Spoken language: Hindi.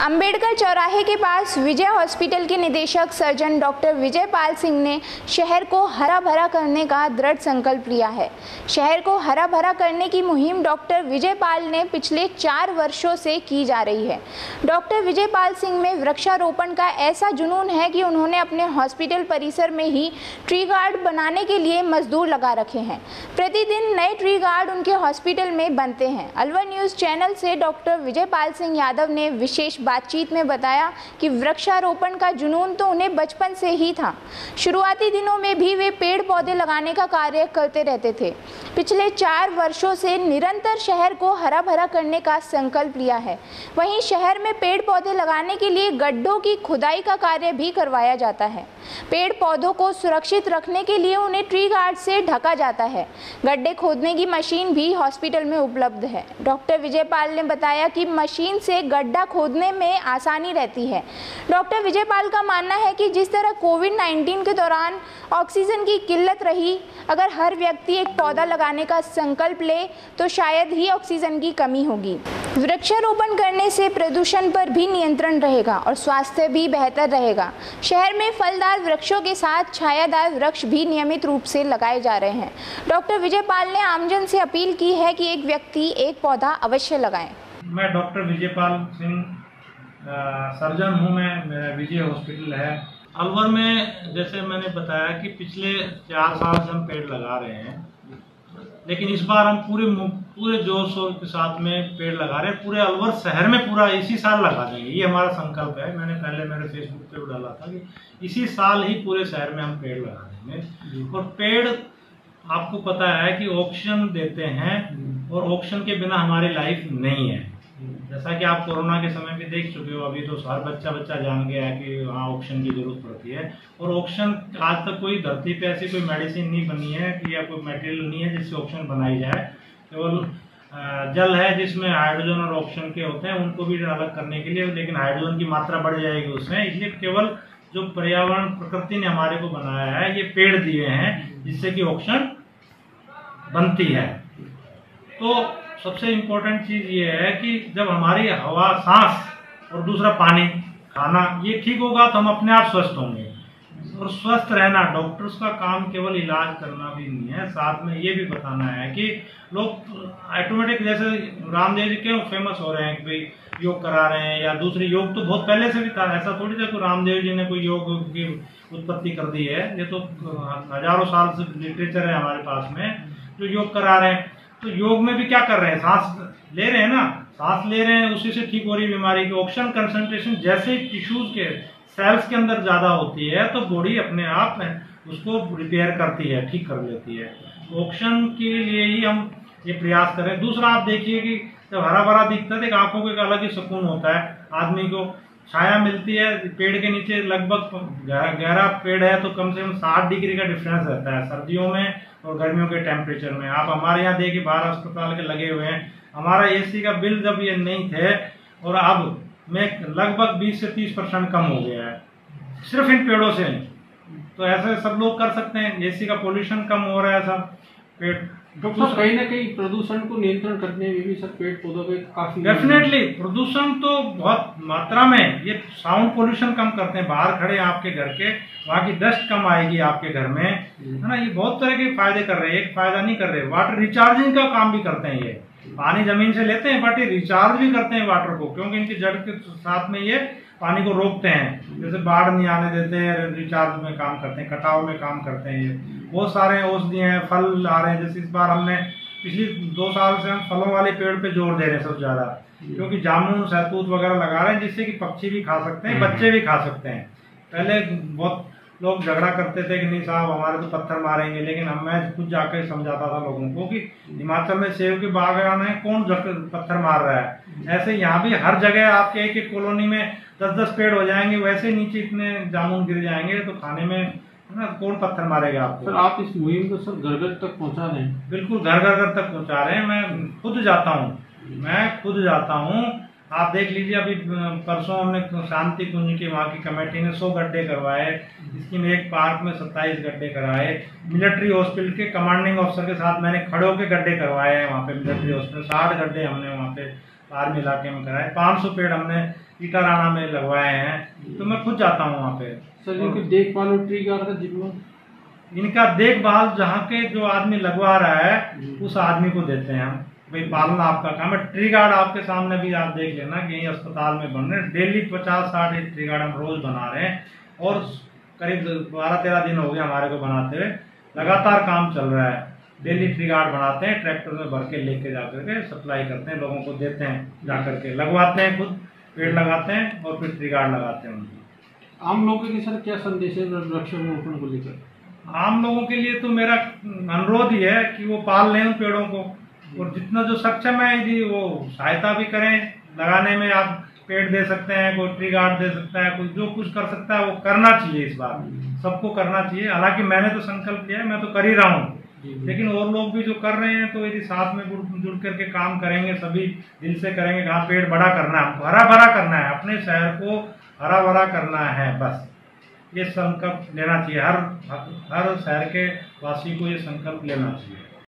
अंबेडकर चौराहे के पास विजय हॉस्पिटल के निदेशक सर्जन डॉक्टर विजय पाल सिंह ने शहर को हरा भरा करने का दृढ़ संकल्प लिया है। शहर को हरा भरा करने की मुहिम डॉक्टर विजय पाल ने पिछले चार वर्षों से की जा रही है। डॉक्टर विजय पाल सिंह में वृक्षारोपण का ऐसा जुनून है कि उन्होंने अपने हॉस्पिटल परिसर में ही ट्री गार्ड बनाने के लिए मजदूर लगा रखे हैं। प्रतिदिन नए ट्री गार्ड उनके हॉस्पिटल में बनते हैं। अलवर न्यूज़ चैनल से डॉक्टर विजय पाल सिंह यादव ने विशेष बातचीत में बताया कि वृक्षारोपण का जुनून तो उन्हें बचपन से ही था। शुरुआती दिनों में भी वे पेड़ पौधे लगाने का कार्य करते रहते थे। पिछले चार वर्षों से निरंतर शहर को हरा भरा करने का संकल्प लिया है। वहीं शहर में पेड़ पौधे लगाने के लिए गड्ढों की खुदाई का कार्य भी करवाया जाता है। पेड़ पौधों को सुरक्षित रखने के लिए उन्हें ट्री गार्ड से ढका जाता है। गड्ढे खोदने की मशीन भी हॉस्पिटल में उपलब्ध है। डॉक्टर विजय पाल ने बताया कि मशीन से गड्ढा खोदने में आसानी रहती है। डॉक्टर विजय पाल का मानना है कि जिस तरह कोविड 19 के दौरान ऑक्सीजन की किल्लत रही, अगर हर व्यक्ति एक पौधा लगाने का संकल्प ले तो शायद ही ऑक्सीजन की कमी होगी। वृक्षारोपण करने से प्रदूषण पर भी नियंत्रण रहेगा और स्वास्थ्य भी बेहतर रहेगा। शहर में फलदार वृक्षों के साथ छायादार वृक्ष भी नियमित रूप से लगाए जा रहे हैं। डॉक्टर विजय पाल ने आमजन से अपील की है कि एक व्यक्ति एक पौधा अवश्य लगाए। मैं डॉक्टर विजय पाल सिंह सर्जन हूँ मैं विजय हॉस्पिटल है। अलवर में जैसे मैंने बताया कि पिछले चार साल से हम पेड़ लगा रहे हैं। लेकिन इस बार हम पूरे पूरे ज़ोर शोर के साथ में पेड़ लगा रहे हैं। पूरे अलवर शहर में पूरा इसी साल लगा देंगे। ये हमारा संकल्प है। मैंने पहले मेरे फेसबुक पे भी डाला था कि इसी साल ही पूरे शहर में हम पेड़ लगा देंगे। और पेड़ आपको पता है कि ऑक्सीजन देते हैं और ऑक्सीजन के बिना हमारी लाइफ नहीं है। जैसा कि आप कोरोना के समय भी देख चुके हो, अभी तो हर बच्चा बच्चा जान गया है कि हाँ ऑक्सीजन की ज़रूरत पड़ती है। और ऑक्सीजन आज तक कोई धरती पे ऐसी कोई मेडिसिन नहीं बनी है कि या कोई मटेरियल नहीं है जिससे ऑक्सीजन बनाई जाए। केवल जल है जिसमें हाइड्रोजन और ऑक्सीजन के होते हैं, उनको भी अलग करने के लिए, लेकिन हाइड्रोजन की मात्रा बढ़ जाएगी उसमें। इसलिए केवल जो पर्यावरण, प्रकृति ने हमारे को बनाया है, ये पेड़ दिए हैं, जिससे कि ऑक्सीजन बनती है। तो सबसे इम्पोर्टेंट चीज़ ये है कि जब हमारी हवा, सांस और दूसरा पानी, खाना, ये ठीक होगा तो हम अपने आप स्वस्थ होंगे। और स्वस्थ रहना डॉक्टर्स का काम केवल इलाज करना भी नहीं है। साथ में ये भी बताना है कि लोग ऑटोमेटिक जैसे रामदेव जी क्यों फ़ेमस हो रहे हैं कि भाई योग करा रहे हैं या दूसरे योग तो बहुत पहले से भी था। ऐसा थोड़ी था कि रामदेव जी ने कोई योग की उत्पत्ति कर दी है। ये तो हज़ारों साल से लिटरेचर है हमारे पास में, जो योग करा रहे हैं। तो योग में भी क्या कर रहे हैं? सांस ले रहे हैं ना? सांस ले रहे हैं, उसी से ठीक हो रही बीमारी की। ऑक्सीजन कंसंट्रेशन जैसे टिश्यूज के सेल्स के अंदर ज़्यादा होती है तो बॉडी अपने आप उसको रिपेयर करती है, ठीक कर लेती है। ऑक्सीजन के लिए ही हम ये प्रयास करें दूसरा, आप देखिए कि जब हरा भरा दिखता है तो आँखों को एक अलग ही सुकून होता है। आदमी को छाया मिलती है, पेड़ के नीचे लगभग गहरा पेड़ है तो कम से कम साठ डिग्री का डिफरेंस रहता है। सर्दियों में और गर्मियों के टेम्परेचर में। आप हमारे यहाँ देखिए, बाहर अस्पताल के लगे हुए हैं। हमारा एसी का बिल जब ये नहीं थे, और अब में लगभग 20 से 30 परसेंट कम हो गया है। सिर्फ़ इन पेड़ों से तो ऐसे सब लोग कर सकते हैं। एसी का पोल्यूशन कम हो रहा है सब पेड़ डॉक्टर साहब कहीं ना कहीं प्रदूषण को नियंत्रण करने में भी सर पेड़ पौधों के काफ़ी डेफिनेटली प्रदूषण तो बहुत मात्रा में ये साउंड पोल्यूशन कम करते हैं। बाहर खड़े आपके घर के, वहाँ की डस्ट कम आएगी आपके घर में। है ना, ये बहुत तरह के फ़ायदे कर रहे हैं। एक फ़ायदा नहीं कर रहे। वाटर रिचार्जिंग का काम भी करते हैं ये। पानी ज़मीन से लेते हैं बट ये रिचार्ज भी करते हैं वाटर को, क्योंकि इनकी जड़ के साथ में ये पानी को रोकते हैं, जैसे बाढ़ नहीं आने देते हैं रिचार्ज में काम करते हैं, कटाव में काम करते हैं ये। बहुत सारे औषधि हैं, फल आ रहे हैं, जैसे इस बार हमने पिछले दो साल से हम फलों वाले पेड़ पे ज़ोर दे रहे हैं सबसे ज़्यादा, क्योंकि जामुन सहतूत वगैरह लगा रहे हैं जिससे कि पक्षी भी खा सकते हैं, बच्चे भी खा सकते हैं। पहले बहुत लोग झगड़ा करते थे कि नहीं साहब, हमारे तो पत्थर मारेंगे, लेकिन हम मैं खुद जाकर समझाता था लोगों को कि हिमाचल में सेब के बागान है, कौन पत्थर मार रहा है? ऐसे यहाँ भी हर जगह आपके एक एक कॉलोनी में दस दस पेड़ हो जाएँगे वैसे नीचे इतने जामुन गिर जाएँगे तो खाने में ना कौन पत्थर मारेगा आपको? सर आप इस मुहिम को सर घर घर तक पहुँचा रहे हैं? बिल्कुल घर घर घर तक पहुँचा रहे हैं। मैं खुद जाता हूँ। मैं खुद जाता हूँ। आप देख लीजिए अभी परसों हमने शांति कुंज की वहाँ की कमेटी ने सौ गड्ढे करवाए। इसकी एक पार्क में सत्ताईस गड्ढे कराए। मिलिट्री हॉस्पिटल के कमांडिंग ऑफिसर के साथ मैंने खड़े होकर गड्ढे करवाए हैं वहाँ पे मिलिट्री हॉस्पिटल साठ गड्ढे हमने वहाँ पे आर्मी इलाके में कराए। पाँच सौ पेड़ हमने ईटाराना में लगवाए हैं। तो मैं खुद जाता हूँ वहाँ पे। सर इनकी देखभाल और ट्री गार्ड का जिम्मा? इनका देखभाल जहाँ के जो आदमी लगवा रहा है उस आदमी को देते हैं हम। भाई पालना आपका काम है। ट्री गार्ड आपके सामने भी आप देख लेना कि यहीं अस्पताल में बन रहे हैं। डेली पचास साठ ट्री गार्ड हम रोज बना रहे हैं। और करीब बारह तेरह दिन हो गए हमारे को बनाते हुए। लगातार काम चल रहा है। डेली ट्री गार्ड बनाते हैं ट्रैक्टर में भर के लेके जा करके सप्लाई करते हैं लोगों को देते हैं जा करके लगवाते हैं खुद पेड़ लगाते हैं और फिर ट्री गार्ड लगाते हैं उनको। आम लोगों के लिए सर क्या संदेश है वृक्षारोपण को लेकर? आम लोगों के लिए तो मेरा अनुरोध ही है कि वो पाल लें उन पेड़ों को और जितना जो सक्षम है यदि वो सहायता भी करें लगाने में आप पेड़ दे सकते हैं कोई ट्री गार्ड दे सकता है कोई जो कुछ कर सकता है वो करना चाहिए इस बार। सबको करना चाहिए। हालाँकि मैंने तो संकल्प लिया है मैं तो कर ही रहा हूँ। लेकिन और लोग भी जो कर रहे हैं तो यदि साथ में जुड़ जुड़ करके काम करेंगे, सभी दिल से करेंगे कहाँ पेड़ बड़ा करना है हरा भरा करना है, अपने शहर को हरा भरा करना है, बस। ये संकल्प लेना चाहिए, हर हर शहर के वासी को ये संकल्प लेना चाहिए।